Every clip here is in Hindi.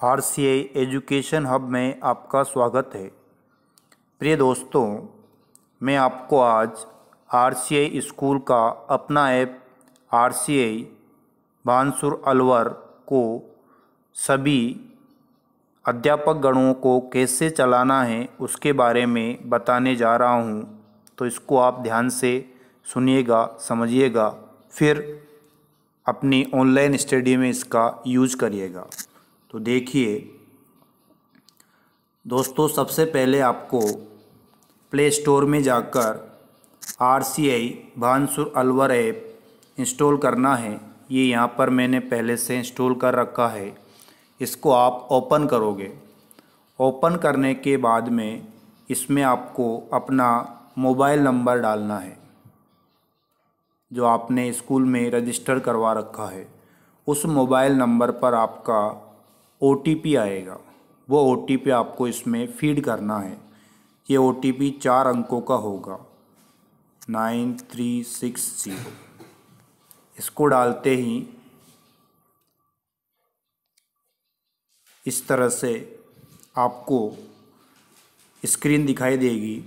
R C I education hub में आपका स्वागत है। प्रिय दोस्तों, मैं आपको आज आर सी आई स्कूल का अपना app R C I Bansur Alwar को सभी अध्यापक गणों को कैसे चलाना है उसके बारे में बताने जा रहा हूँ। तो इसको आप ध्यान से सुनिएगा, समझिएगा, फिर अपनी ऑनलाइन स्टडी में इसका यूज़ करिएगा। तो देखिए, दोस्तों, सबसे पहले आपको प्ले स्टोर में जाकर R C I Bhansur Alwar app install करना है। ये यहाँ पर मैंने पहले से इंस्टॉल कर रखा है। इसको आप ओपन करोगे। ओपन करने के बाद में इसमें आपको अपना मोबाइल नंबर डालना है, जो आपने स्कूल में रजिस्टर करवा रखा है। उस मोबाइल नंबर पर आपका ओटीपी आएगा। वो ओटीपी आपको इसमें फ़ीड करना है। ये OTP चार अंकों का होगा। Nine, three, six, zero. इसको डालते ही इस तरह से आपको स्क्रीन दिखाई देगी।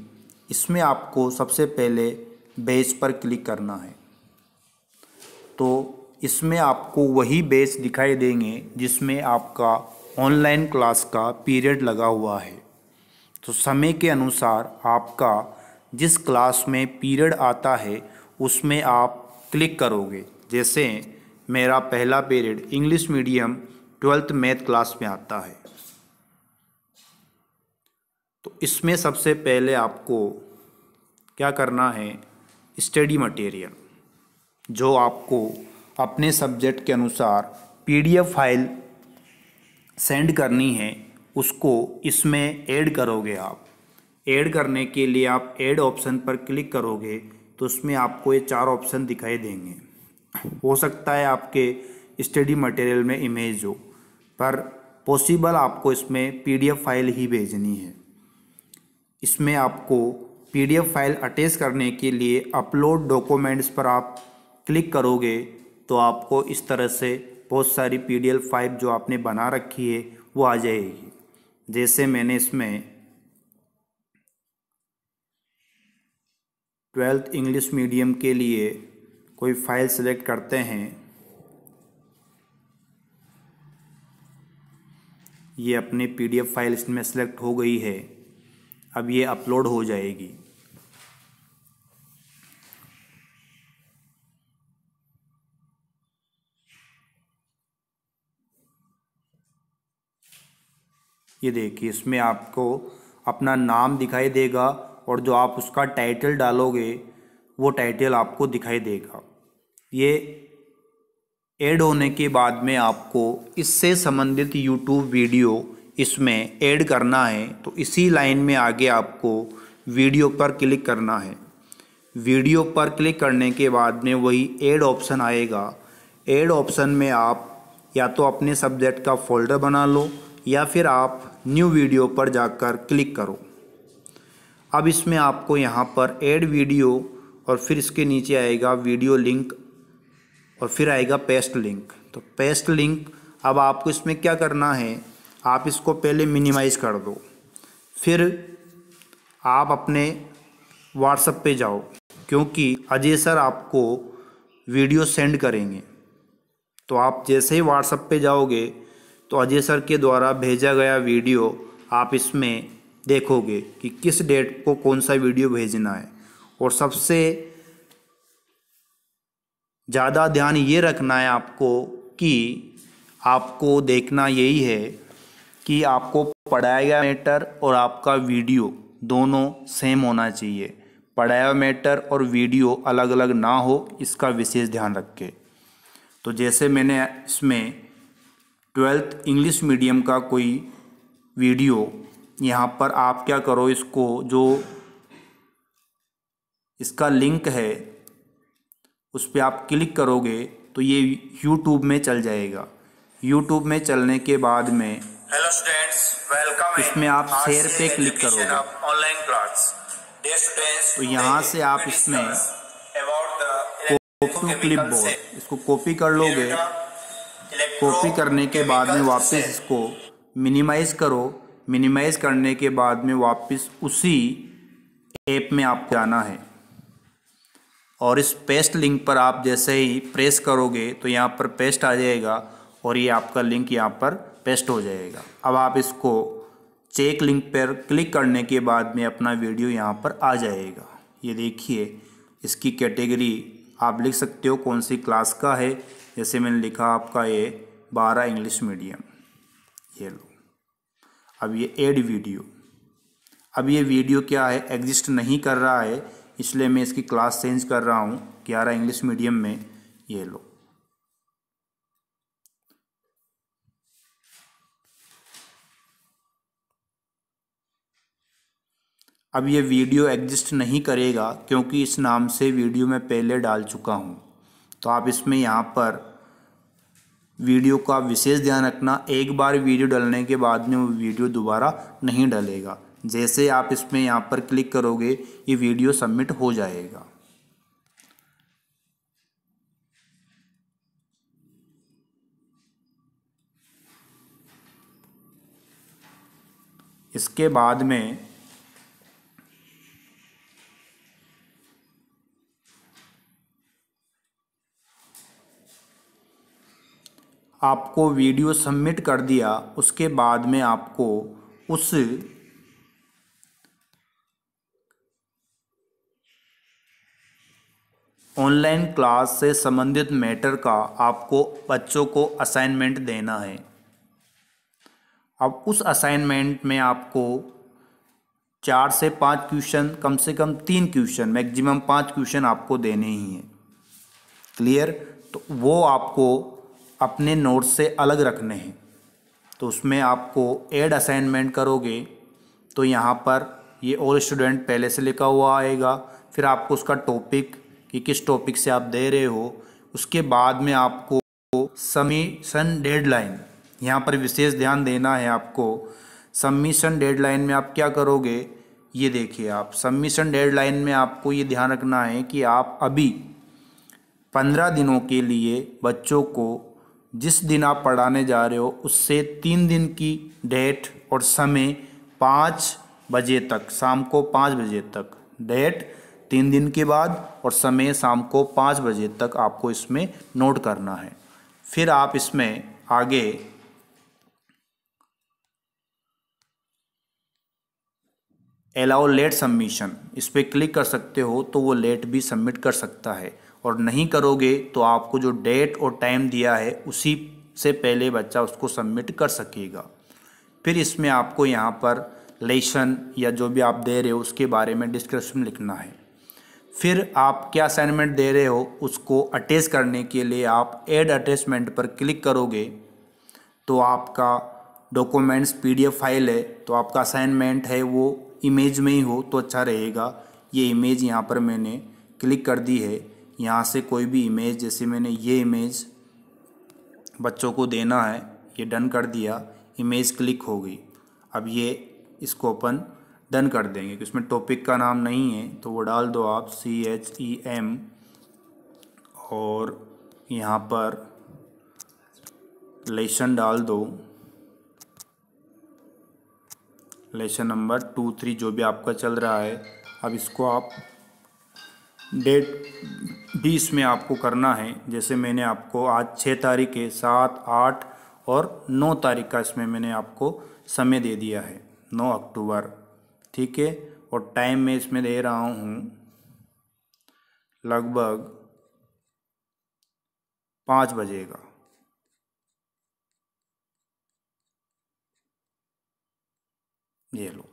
इसमें आपको सबसे पहले बेस पर क्लिक करना है। तो इसमें आपको वही बेस दिखाई देंगे जिसमें आपका ऑनलाइन क्लास का पीरियड लगा हुआ है। तो समय के अनुसार आपका जिस क्लास में पीरियड आता है, उसमें आप क्लिक करोगे। जैसे मेरा पहला period English medium twelfth math class में आता है। तो इसमें सबसे पहले आपको क्या करना है? स्टडी मटेरियल जो आपको अपने सब्जेक्ट के अनुसार पीडीएफ फ़ाइल सेंड करनी है, उसको इसमें ऐड करोगे आप। ऐड करने के लिए आप ऐड ऑप्शन पर क्लिक करोगे तो उसमें आपको ये चार ऑप्शन दिखाई देंगे। हो सकता है आपके स्टडी मटेरियल में इमेज हो, पर पॉसिबल आपको इसमें पीडीएफ फ़ाइल ही भेजनी है। इसमें आपको पीडीएफ फ़ाइल अटैच करने के लिए अपलोड डॉक्यूमेंट्स पर आप क्लिक करोगे तो आपको इस तरह से बहुत सारी पी डी फ़ाइल जो आपने बना रखी है, वो आ जाएगी। जैसे मैंने इसमें ट्वेल्थ इंग्लिश मीडियम के लिए कोई फ़ाइल सेलेक्ट करते हैं। ये अपनी पीडीएफ फ़ाइल इसमें सेलेक्ट हो गई है। अब ये अपलोड हो जाएगी। ये देखिए, इसमें आपको अपना नाम दिखाई देगा और जो आप उसका टाइटल डालोगे, वो टाइटल आपको दिखाई देगा। ये ऐड होने के बाद में आपको इससे संबंधित यूट्यूब वीडियो इसमें ऐड करना है तो इसी लाइन में आगे आपको वीडियो पर क्लिक करना है। वीडियो पर क्लिक करने के बाद में वही ऐड ऑप्शन आएगा। ऐड ऑप्शन में आप या तो अपने सब्जेक्ट का फोल्डर बना लो या फिर आप न्यू वीडियो पर जाकर क्लिक करो। अब इसमें आपको यहाँ पर ऐड वीडियो और फिर इसके नीचे आएगा वीडियो लिंक और फिर आएगा पेस्ट लिंक। तो पेस्ट लिंक, अब आपको इसमें क्या करना है, आप इसको पहले मिनिमाइज़ कर दो। फिर आप अपने व्हाट्सएप पे जाओ, क्योंकि अजय सर आपको वीडियो सेंड करेंगे। तो आप जैसे ही व्हाट्सएप पे जाओगे तो अजय सर के द्वारा भेजा गया वीडियो आप इसमें देखोगे कि किस डेट को कौन सा वीडियो भेजना है। और सबसे ज़्यादा ध्यान ये रखना है आपको कि आपको देखना यही है कि आपको पढ़ाया गया मैटर और आपका वीडियो दोनों सेम होना चाहिए। पढ़ाया मैटर और वीडियो अलग अलग ना हो, इसका विशेष ध्यान रखें। तो जैसे मैंने इसमें ट्वेल्थ इंग्लिश मीडियम का कोई वीडियो यहाँ पर आप क्या करो इसको जो इसका लिंक है उस पर आप क्लिक करोगे तो ये यूट्यूब में चल जाएगा। यूट्यूब में चलने के बाद में हेलो स्टूडेंट्स वेलकम इसमें आप शेयर पे क्लिक करोगे। ऑनलाइन क्लास तो यहाँ से आप इसमें कॉपी क्लिप बोर्ड इसको कॉपी कर लोगे। कॉपी करने के बाद में वापस इसको मिनिमाइज़ करो। मिनिमाइज़ करने के बाद में वापस उसी ऐप में आपको जाना है। और इस पेस्ट लिंक पर आप जैसे ही प्रेस करोगे तो यहाँ पर पेस्ट आ जाएगा और ये आपका लिंक यहाँ पर पेस्ट हो जाएगा। अब आप इसको चेक लिंक पर क्लिक करने के बाद में अपना वीडियो यहाँ पर आ जाएगा। ये देखिए, इसकी कैटेगरी आप लिख सकते हो कौन सी क्लास का है जैसे मैंने लिखा आपका ये बारह इंग्लिश मीडियम। ये लो। अब ये एड वीडियो अब ये वीडियो क्या है? एग्जिस्ट नहीं कर रहा है, इसलिए मैं इसकी क्लास चेंज कर रहा हूँ, ग्यारह इंग्लिश मीडियम में। ये लो। अब ये वीडियो एग्जिस्ट नहीं करेगा, क्योंकि इस नाम से वीडियो मैं पहले डाल चुका हूँ। तो आप इसमें यहाँ पर वीडियो का विशेष ध्यान रखना। एक बार वीडियो डालने के बाद में वो वीडियो दोबारा नहीं डलेगा। जैसे आप इसमें यहाँ पर क्लिक करोगे, ये वीडियो सबमिट हो जाएगा। इसके बाद में आपको वीडियो सबमिट कर दिया, उसके बाद में आपको उस ऑनलाइन क्लास से संबंधित मैटर का आपको बच्चों को असाइनमेंट देना है। अब उस असाइनमेंट में आपको चार से पाँच क्वेश्चन, कम से कम तीन क्वेश्चन, मैक्सिमम पाँच क्वेश्चन आपको देने ही हैं। क्लियर? तो वो आपको अपने नोट्स से अलग रखने हैं। तो उसमें आपको एड असाइनमेंट करोगे तो यहाँ पर ये ऑल स्टूडेंट पहले से लिखा हुआ आएगा। फिर आपको उसका टॉपिक कि किस टॉपिक से आप दे रहे हो। उसके बाद में आपको सबमिशन डेडलाइन यहाँ पर विशेष ध्यान देना है आपको। सबमिशन डेडलाइन में आप क्या करोगे, ये देखिए आप। सबमिशन डेडलाइन में आपको ये ध्यान रखना है कि आप अभी पंद्रह दिनों के लिए बच्चों को जिस दिन आप पढ़ाने जा रहे हो, उससे तीन दिन की डेट और समय पाँच बजे तक, शाम को पाँच बजे तक। डेट तीन दिन के बाद और समय शाम को पाँच बजे तक आपको इसमें नोट करना है। फिर आप इसमें आगे अलाउ लेट सबमिशन इस पर क्लिक कर सकते हो तो वो लेट भी सबमिट कर सकता है। और नहीं करोगे तो आपको जो डेट और टाइम दिया है, उसी से पहले बच्चा उसको सबमिट कर सकेगा। फिर इसमें आपको यहाँ पर लेसन या जो भी आप दे रहे हो, उसके बारे में डिस्क्रिप्शन लिखना है। फिर आप क्या असाइनमेंट दे रहे हो, उसको अटैच करने के लिए आप एड अटैचमेंट पर क्लिक करोगे तो आपका डॉक्यूमेंट्स पीडीएफ फ़ाइल है तो आपका असाइनमेंट है वो इमेज में ही हो तो अच्छा रहेगा। ये इमेज यहाँ पर मैंने क्लिक कर दी है। यहाँ से कोई भी इमेज जैसे मैंने ये इमेज बच्चों को देना है, ये डन कर दिया इमेज क्लिक हो गई। अब ये इसको अपन डन कर देंगे कि उसमें टॉपिक का नाम नहीं है तो वो डाल दो आप सी एच ई एम और यहाँ पर लेसन डाल दो। लेसन नंबर टू थ्री जो भी आपका चल रहा है, अब इसको आप डेट बीस में आपको करना है। जैसे मैंने आपको आज छः तारीख है सात, आठ और नौ तारीख का इसमें मैंने आपको समय दे दिया है, नौ अक्टूबर। ठीक है? और टाइम मैं इसमें दे रहा हूँ लगभग पाँच बजे ये लो।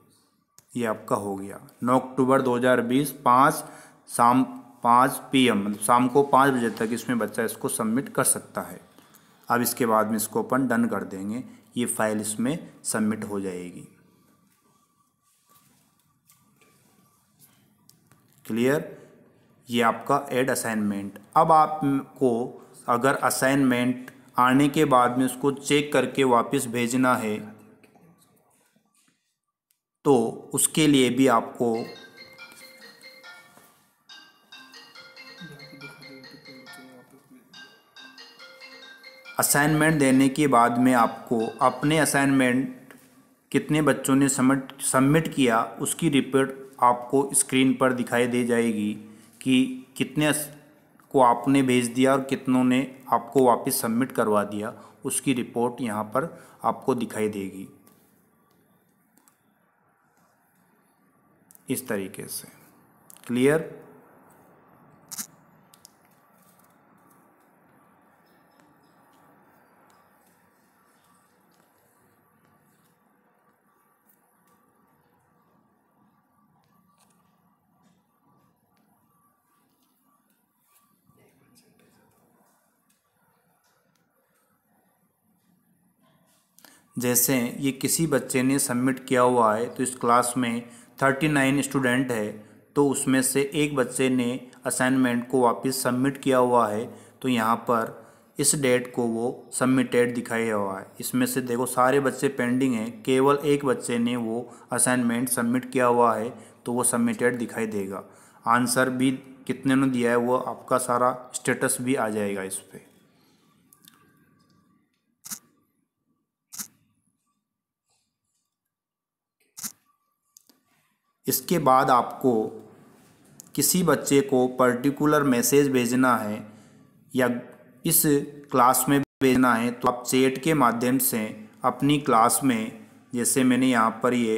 ये आपका हो गया। नौ अक्टूबर 2020 पाँच शाम, पाँच पीएम मतलब शाम को पाँच बजे तक इसमें बच्चा इसको सबमिट कर सकता है। अब इसके बाद में इसको अपन डन कर देंगे। ये फ़ाइल इसमें सबमिट हो जाएगी। क्लियर ये आपका एड असाइनमेंट अब आपको अगर असाइनमेंट आने के बाद में उसको चेक करके वापस भेजना है तो उसके लिए भी आपको असाइनमेंट देने के बाद में आपको अपने असाइनमेंट कितने बच्चों ने सबमिट सबमिट किया, उसकी रिपोर्ट आपको स्क्रीन पर दिखाई दे जाएगी कि कितने को आपने भेज दिया और कितनों ने आपको वापस सबमिट करवा दिया। उसकी रिपोर्ट यहाँ पर आपको दिखाई देगी। इस तरीके से। क्लियर जैसे ये किसी बच्चे ने सबमिट किया हुआ है तो इस क्लास में थर्टी नाइन स्टूडेंट है तो उसमें से एक बच्चे ने असाइनमेंट को वापस सबमिट किया हुआ है तो यहाँ पर इस डेट को वो सबमिटेड दिखाया हुआ है। इसमें से देखो, सारे बच्चे पेंडिंग हैं, केवल एक बच्चे ने वो असाइनमेंट सबमिट किया हुआ है तो वो सबमिटेड दिखाई देगा। आंसर भी कितने ने दिया है, वो आपका सारा स्टेटस भी आ जाएगा इस पर इसके बाद आपको किसी बच्चे को पर्टिकुलर मैसेज भेजना है या इस क्लास में भेजना है तो आप चैट के माध्यम से अपनी क्लास में, जैसे मैंने यहाँ पर ये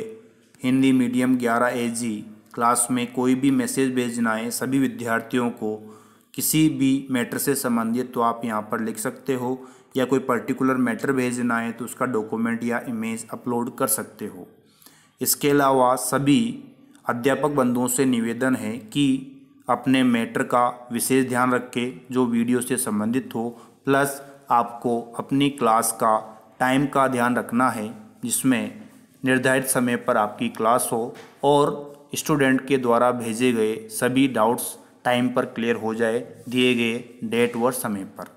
हिंदी मीडियम ग्यारह ए जी क्लास में कोई भी मैसेज भेजना है, सभी विद्यार्थियों को किसी भी मैटर से संबंधित तो आप यहाँ पर लिख सकते हो या कोई पर्टिकुलर मैटर भेजना है तो उसका डॉक्यूमेंट या इमेज अपलोड कर सकते हो। इसके अलावा सभी अध्यापक बंधुओं से निवेदन है कि अपने मैटर का विशेष ध्यान रखें जो वीडियो से संबंधित हो। प्लस आपको अपनी क्लास का टाइम का ध्यान रखना है, जिसमें निर्धारित समय पर आपकी क्लास हो और स्टूडेंट के द्वारा भेजे गए सभी डाउट्स टाइम पर क्लियर हो जाए, दिए गए डेट व समय पर।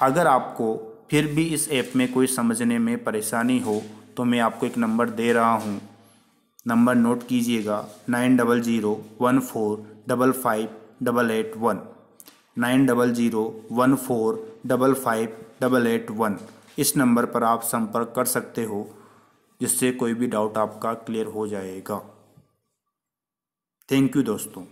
अगर आपको फिर भी इस ऐप में कोई समझने में परेशानी हो तो मैं आपको एक नंबर दे रहा हूँ। नंबर नोट कीजिएगा nine double zero one four double five double eight one. Nine double zero one four double five double eight one. इस नंबर पर आप संपर्क कर सकते हो, जिससे कोई भी डाउट आपका क्लियर हो जाएगा। थैंक यू दोस्तों।